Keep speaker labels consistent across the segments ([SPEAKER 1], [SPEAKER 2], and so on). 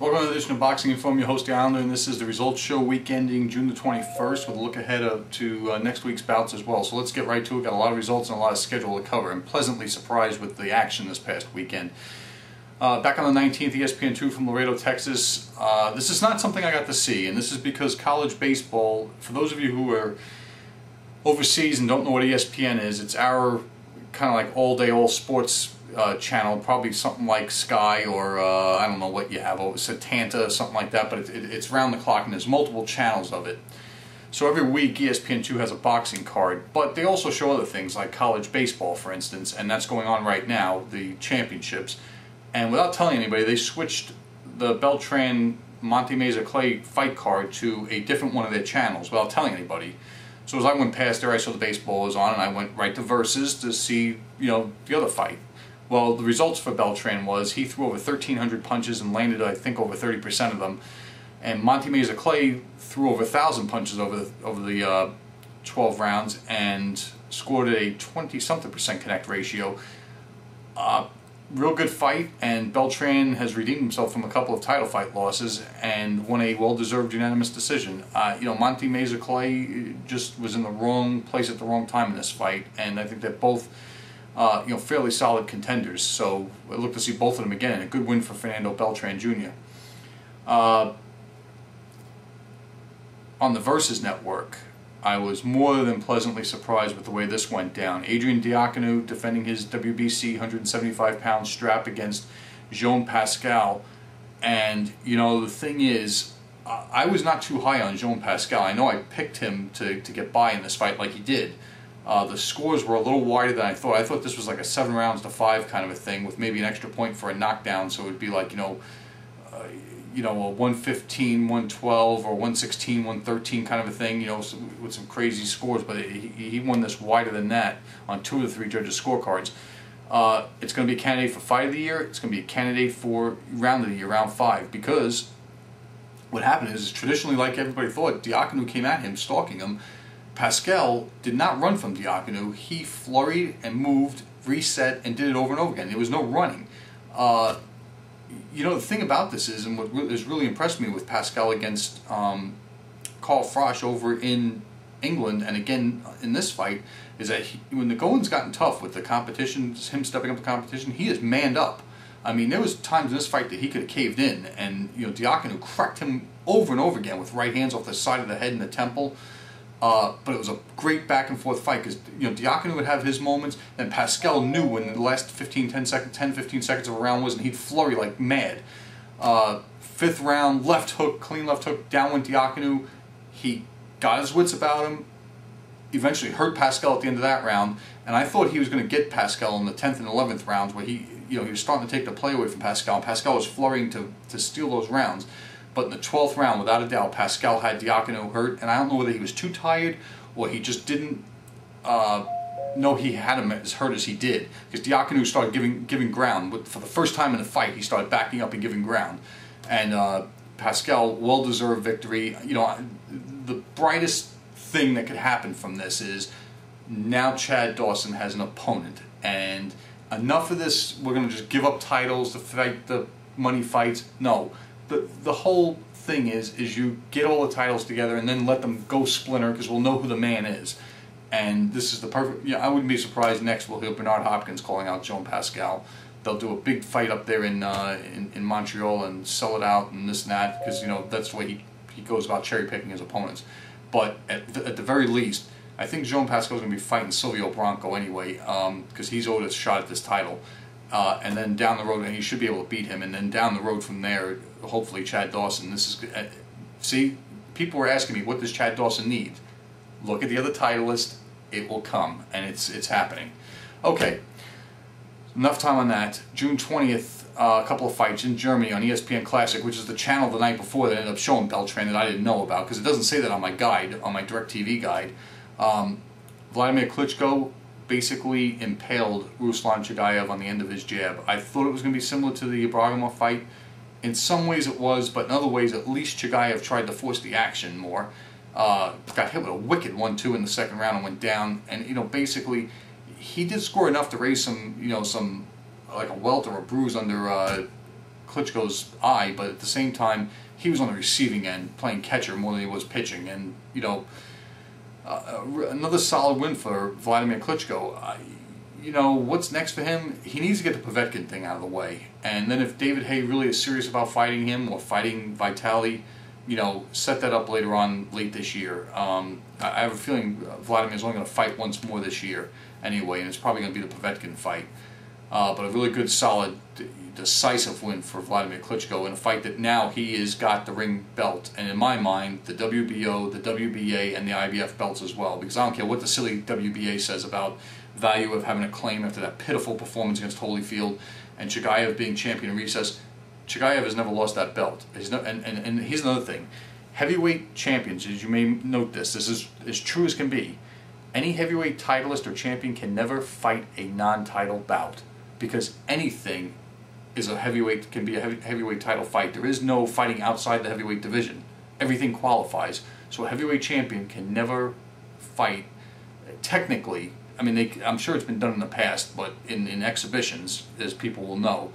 [SPEAKER 1] Welcome to the edition of Boxing Inform, your host, The Islander, and this is the results show week ending June the 21st with a look ahead of, to uh, next week's bouts as well. So let's get right to it. Got a lot of results and a lot of schedule to cover. I'm pleasantly surprised with the action this past weekend. Uh, back on the 19th, ESPN2 from Laredo, Texas. Uh, this is not something I got to see, and this is because college baseball, for those of you who are overseas and don't know what ESPN is, it's our kind of like all-day, all sports uh, channel, probably something like Sky or uh, I don't know what you have, oh, Setanta, something like that, but it, it, it's round the clock and there's multiple channels of it. So every week ESPN2 has a boxing card, but they also show other things like college baseball, for instance, and that's going on right now, the championships. And without telling anybody, they switched the Beltran Monty Meza Clay fight card to a different one of their channels without telling anybody. So as I went past there, I saw the baseball was on, and I went right to Versus to see, you know, the other fight. Well, the results for Beltran was he threw over 1,300 punches and landed, I think, over 30% of them. And Monty Meza Clay threw over 1,000 punches over the, over the uh, 12 rounds and scored a 20-something percent connect ratio. Uh, real good fight, and Beltran has redeemed himself from a couple of title fight losses and won a well-deserved unanimous decision. Uh, you know, Monty Meza Clay just was in the wrong place at the wrong time in this fight, and I think that both uh, you know, fairly solid contenders. So I look to see both of them again. A good win for Fernando Beltran Jr. Uh, on the Versus Network, I was more than pleasantly surprised with the way this went down. Adrian Diaconu defending his WBC 175 pound strap against Jean Pascal. And, you know, the thing is, I was not too high on Jean Pascal. I know I picked him to, to get by in this fight like he did. Uh, the scores were a little wider than I thought. I thought this was like a seven rounds to five kind of a thing with maybe an extra point for a knockdown. So it would be like, you know, uh, you know, a 115, 112 or 116, 113 kind of a thing, you know, with some crazy scores. But he, he won this wider than that on two of the three judges' scorecards. Uh, it's going to be a candidate for fight of the year. It's going to be a candidate for round of the year, round five, because what happened is traditionally, like everybody thought, Diaconu came at him, stalking him, Pascal did not run from Diaconu. He flurried and moved, reset, and did it over and over again. There was no running. Uh, you know, the thing about this is, and what has really impressed me with Pascal against um, Carl Froch over in England, and again in this fight, is that he, when the going's gotten tough with the competition, him stepping up the competition, he is manned up. I mean, there was times in this fight that he could have caved in, and you know, Diaconu cracked him over and over again with right hands off the side of the head and the temple. Uh, but it was a great back and forth fight because you know Diaconu would have his moments, and Pascal knew when the last 15, 10 seconds, 10, 15 seconds of a round was, and he'd flurry like mad. Uh, fifth round, left hook, clean left hook, down went Diaconu. He got his wits about him. Eventually hurt Pascal at the end of that round, and I thought he was going to get Pascal in the 10th and 11th rounds, where he, you know, he was starting to take the play away from Pascal. And Pascal was flurrying to to steal those rounds. But in the 12th round, without a doubt, Pascal had Diaconu hurt, and I don't know whether he was too tired or he just didn't uh, know he had him as hurt as he did. Because Diaconu started giving giving ground. For the first time in the fight, he started backing up and giving ground. And uh, Pascal, well-deserved victory. You know, the brightest thing that could happen from this is now Chad Dawson has an opponent. And enough of this, we're going to just give up titles to fight the money fights. No, the the whole thing is is you get all the titles together and then let them go splinter because we'll know who the man is. And this is the perfect. Yeah, I wouldn't be surprised next we'll hear Bernard Hopkins calling out Jean Pascal. They'll do a big fight up there in uh, in, in Montreal and sell it out and this and that because you know that's the way he, he goes about cherry picking his opponents. But at the, at the very least, I think Jean Pascal is going to be fighting Silvio Branco anyway because um, he's owed a shot at this title. Uh, and then down the road, and he should be able to beat him. And then down the road from there, hopefully Chad Dawson. This is uh, see, people were asking me, what does Chad Dawson need? Look at the other title list. It will come, and it's it's happening. Okay, enough time on that. June twentieth, uh, a couple of fights in Germany on ESPN Classic, which is the channel the night before that ended up showing Beltran that I didn't know about because it doesn't say that on my guide, on my DirecTV guide. Um, Vladimir Klitschko basically impaled Ruslan Chagaev on the end of his jab. I thought it was going to be similar to the Ibragimov fight. In some ways it was, but in other ways at least Chagaev tried to force the action more. Uh, got hit with a wicked one-two in the second round and went down. And you know, basically, he did score enough to raise some, you know, some like a welt or a bruise under uh, Klitschko's eye, but at the same time, he was on the receiving end playing catcher more than he was pitching. And, you know, uh, another solid win for Vladimir Klitschko. Uh, you know, what's next for him? He needs to get the Povetkin thing out of the way. And then if David Haye really is serious about fighting him or fighting Vitali, you know, set that up later on late this year. Um, I have a feeling Vladimir's only going to fight once more this year anyway, and it's probably going to be the Povetkin fight. Uh, but a really good, solid, decisive win for Vladimir Klitschko in a fight that now he has got the ring belt, and in my mind, the WBO, the WBA, and the IBF belts as well. Because I don't care what the silly WBA says about value of having a claim after that pitiful performance against Holyfield and Chagaev being champion in recess. Chagaev has never lost that belt. No, and, and, and here's another thing. Heavyweight champions, as you may note this, this is as true as can be. Any heavyweight titleist or champion can never fight a non-title bout because anything is a heavyweight can be a heavy, heavyweight title fight. There is no fighting outside the heavyweight division. Everything qualifies. So a heavyweight champion can never fight technically. I mean, they, I'm sure it's been done in the past, but in, in exhibitions, as people will know,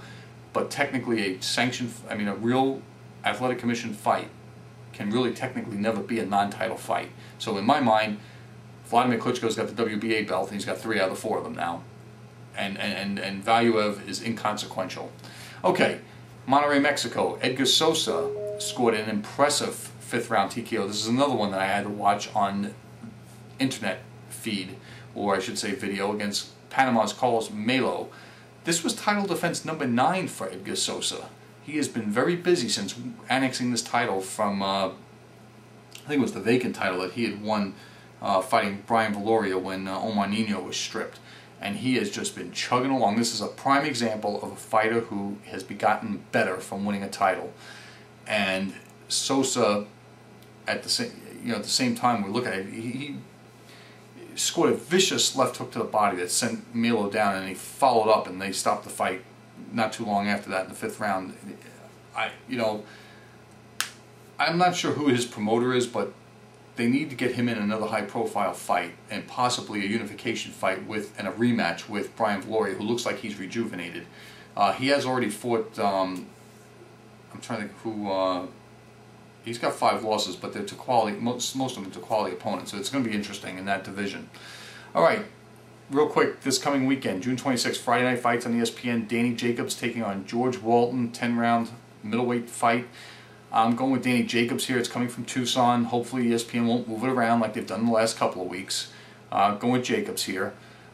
[SPEAKER 1] but technically a sanctioned, I mean, a real athletic commission fight can really technically never be a non-title fight. So in my mind, Vladimir Klitschko's got the WBA belt, and he's got three out of the four of them now. And, and, and, and Valuev is inconsequential. Okay, Monterrey, Mexico. Edgar Sosa scored an impressive fifth round TKO. This is another one that I had to watch on internet feed, or I should say video, against Panama's Carlos Melo. This was title defense number nine for Edgar Sosa. He has been very busy since annexing this title from, uh, I think it was the vacant title that he had won uh, fighting Brian Viloria when uh, Omar Nino was stripped. And he has just been chugging along. This is a prime example of a fighter who has gotten better from winning a title. And Sosa, at the same, you know, at the same time, we look at it, he, scored a vicious left hook to the body that sent Melo down, and he followed up, and they stopped the fight not too long after that in the fifth round. I, you know, I'm not sure who his promoter is, but they need to get him in another high-profile fight and possibly a unification fight with and a rematch with Brian Viloria, who looks like he's rejuvenated. Uh, he has already fought. Um, I'm trying to think who. Uh, he's got five losses, but they're to quality. Most most of them to quality opponents. So it's going to be interesting in that division. All right, real quick. This coming weekend, June 26th, Friday night fights on the ESPN. Danny Jacobs taking on George Walton, 10 round middleweight fight. I'm going with Danny Jacobs here. It's coming from Tucson. Hopefully ESPN won't move it around like they've done the last couple of weeks. Uh, going with Jacobs here.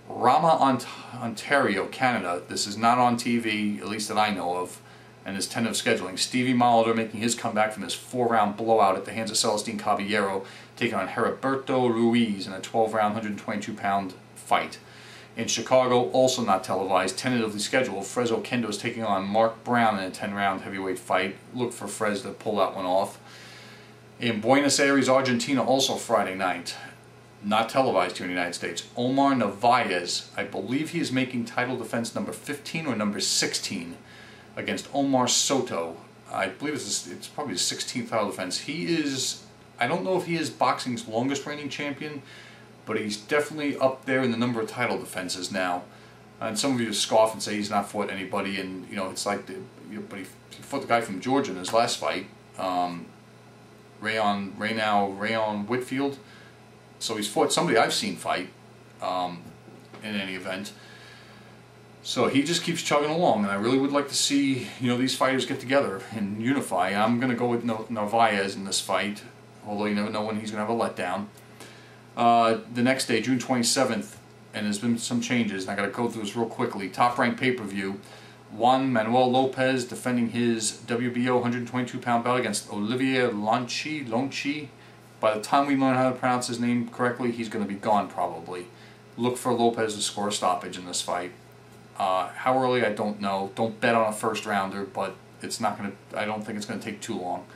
[SPEAKER 1] Rama, Ont Ontario, Canada. This is not on TV, at least that I know of and his tentative scheduling. Stevie Molitor making his comeback from his four-round blowout at the hands of Celestino Caballero, taking on Heriberto Ruiz in a 12-round, 122-pound fight. In Chicago, also not televised, tentatively scheduled, Fres Oquendo is taking on Mark Brown in a 10-round heavyweight fight. Look for Fres to pull that one off. In Buenos Aires, Argentina, also Friday night, not televised here in the United States, Omar Narvaez, I believe he is making title defense number 15 or number 16 against Omar Soto. I believe it's, it's probably his 16th title defense. He is, I don't know if he is boxing's longest reigning champion, but he's definitely up there in the number of title defenses now. And some of you scoff and say he's not fought anybody, and you know it's like, the, you know, but he, fought the guy from Georgia in his last fight, um, Rayon Raynow Rayon Whitfield. So he's fought somebody I've seen fight um, in any event. So he just keeps chugging along, and I really would like to see you know these fighters get together and unify. I'm going to go with Narvaez in this fight, although you never know when he's going to have a letdown. Uh, the next day, June 27th, and there's been some changes, and I got to go through this real quickly. Top rank pay per view. Juan Manuel Lopez defending his WBO 122 pound belt against Olivier Lontchi. Lontchi. By the time we learn how to pronounce his name correctly, he's going to be gone probably. Look for Lopez to score a stoppage in this fight. Uh, how early, I don't know. Don't bet on a first rounder, but it's not going to. I don't think it's going to take too long.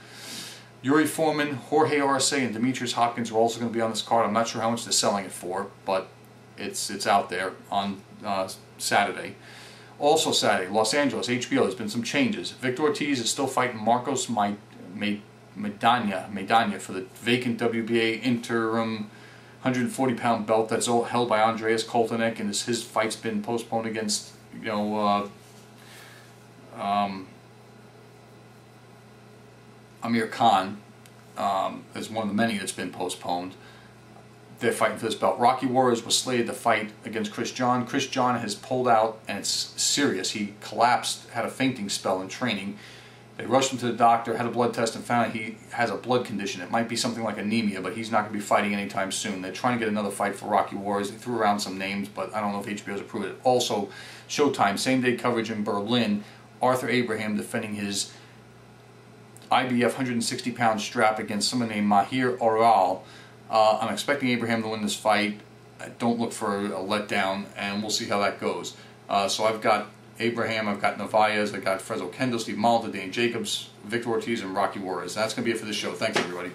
[SPEAKER 1] Yuri Foreman, Jorge Arce, and Demetrius Hopkins are also going to be on this card. I'm not sure how much they're selling it for, but it's it's out there on uh, Saturday. Also Saturday, Los Angeles, HBO, there's been some changes. Victor Ortiz is still fighting Marcos Maidana, Maidana for the vacant WBA interim 140 pound belt that's all held by Andreas Kotelnik, and his, his fight's been postponed against, you know, uh, um, Amir Khan um, is one of the many that's been postponed. They're fighting for this belt. Rocky Juarez was slated to fight against Chris John. Chris John has pulled out, and it's serious. He collapsed, had a fainting spell in training. They rushed him to the doctor, had a blood test, and found he has a blood condition. It might be something like anemia, but he's not going to be fighting anytime soon. They're trying to get another fight for Rocky Juarez. They threw around some names, but I don't know if HBO's approved it. Also, Showtime, same day coverage in Berlin. Arthur Abraham defending his IBF 160 pound strap against someone named Mahir Oral. Uh, I'm expecting Abraham to win this fight. Don't look for a letdown, and we'll see how that goes. Uh, so I've got Abraham, I've got Narvaez, I've got Fres Oquendo, Steve Molitor, Dane Jacobs, Victor Ortiz, and Rocky Juarez. That's going to be it for this show. Thanks, everybody.